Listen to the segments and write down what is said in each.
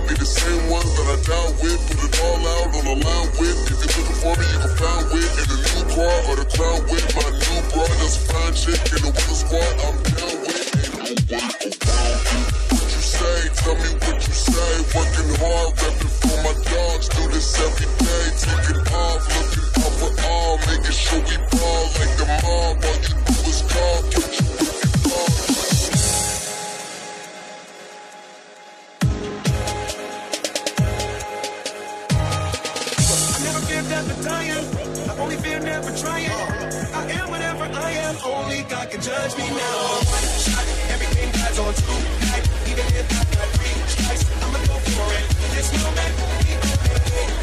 be the same ones that I die with. Put it all out on the line with. If you're looking for me, you can find with. In the new car or the crown with. My new bra, that's fine chick. am. Only God can judge me now. One shot, everything dies on two. Even if I got three strikes, I'ma go for it. There's no back,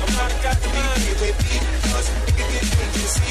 I'm not got to be with me, cause it can get see.